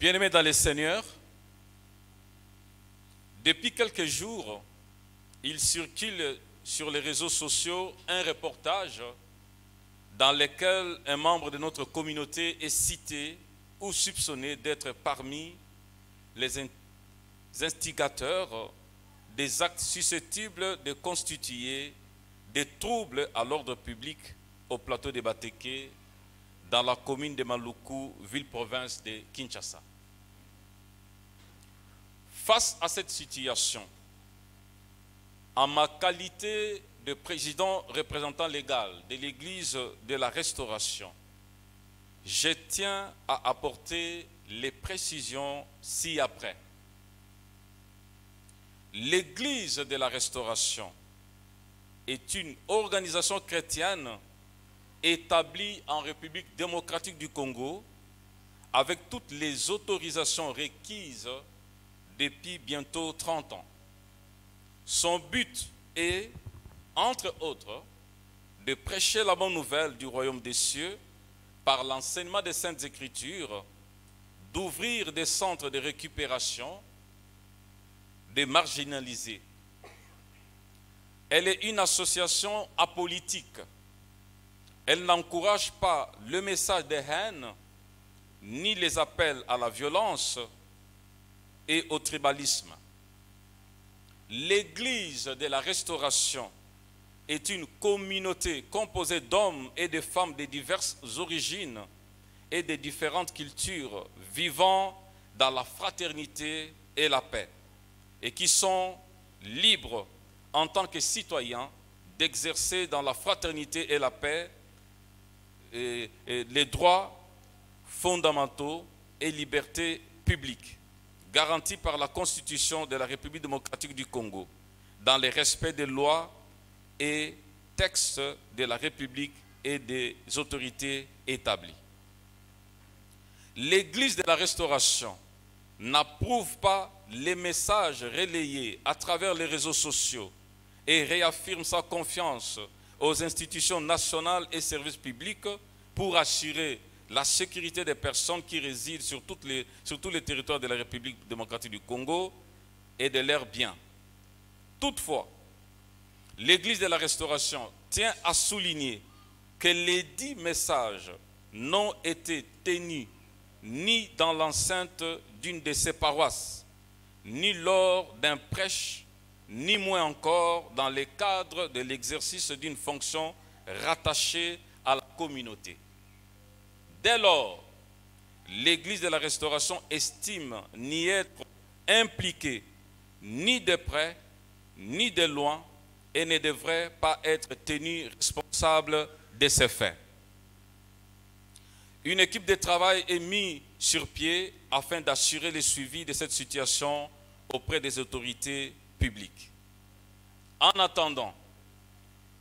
Bien-aimés dans les seigneurs, depuis quelques jours, il circule sur les réseaux sociaux un reportage dans lequel un membre de notre communauté est cité ou soupçonné d'être parmi les instigateurs des actes susceptibles de constituer des troubles à l'ordre public au plateau de Bateke dans la commune de Maluku, ville-province de Kinshasa. Face à cette situation, en ma qualité de président représentant légal de l'Église de la Restauration, je tiens à apporter les précisions ci-après. L'Église de la Restauration est une organisation chrétienne établie en République démocratique du Congo avec toutes les autorisations requises depuis bientôt 30 ans. Son but est, entre autres, de prêcher la bonne nouvelle du royaume des cieux par l'enseignement des saintes écritures, d'ouvrir des centres de récupération des marginalisés. Elle est une association apolitique. Elle n'encourage pas le message de haine ni les appels à la violence et au tribalisme. L'Église de la Restauration est une communauté composée d'hommes et de femmes de diverses origines et de différentes cultures vivant dans la fraternité et la paix et qui sont libres en tant que citoyens d'exercer dans la fraternité et la paix les droits fondamentaux et libertés publiques garantis par la Constitution de la République démocratique du Congo dans le respect des lois et textes de la République et des autorités établies. L'Église de la Restauration n'approuve pas les messages relayés à travers les réseaux sociaux et réaffirme sa confiance aux institutions nationales et services publics pour assurer la sécurité des personnes qui résident sur, tous les territoires de la République démocratique du Congo et de leurs biens. Toutefois, l'Église de la Restauration tient à souligner que les dix messages n'ont été tenus ni dans l'enceinte d'une de ses paroisses, ni lors d'un prêche, ni moins encore dans le cadre de l'exercice d'une fonction rattachée à la communauté. Dès lors, l'Église de la Restauration estime n'y être impliquée ni de près, ni de loin, et ne devrait pas être tenue responsable de ces faits. Une équipe de travail est mise sur pied afin d'assurer le suivi de cette situation auprès des autorités En attendant,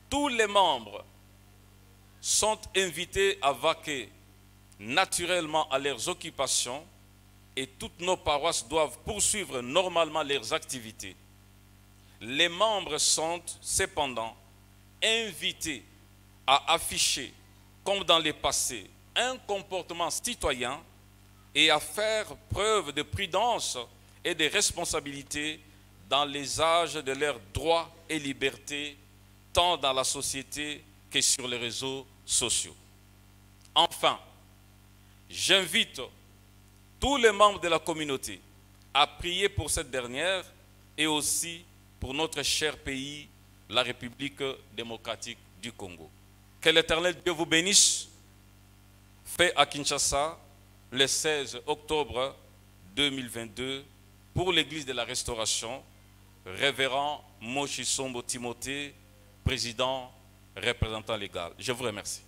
tous les membres sont invités à vaquer naturellement à leurs occupations et toutes nos paroisses doivent poursuivre normalement leurs activités. Les membres sont cependant invités à afficher, comme dans le passé, un comportement citoyen et à faire preuve de prudence et de responsabilité dans les âges de leurs droits et libertés, tant dans la société que sur les réseaux sociaux. Enfin, j'invite tous les membres de la communauté à prier pour cette dernière et aussi pour notre cher pays, la République démocratique du Congo. Que l'Éternel Dieu vous bénisse fait à Kinshasa le 16 octobre 2022 pour l'Église de la Restauration, révérend Moshisombo Timothée, président représentant légal. Je vous remercie.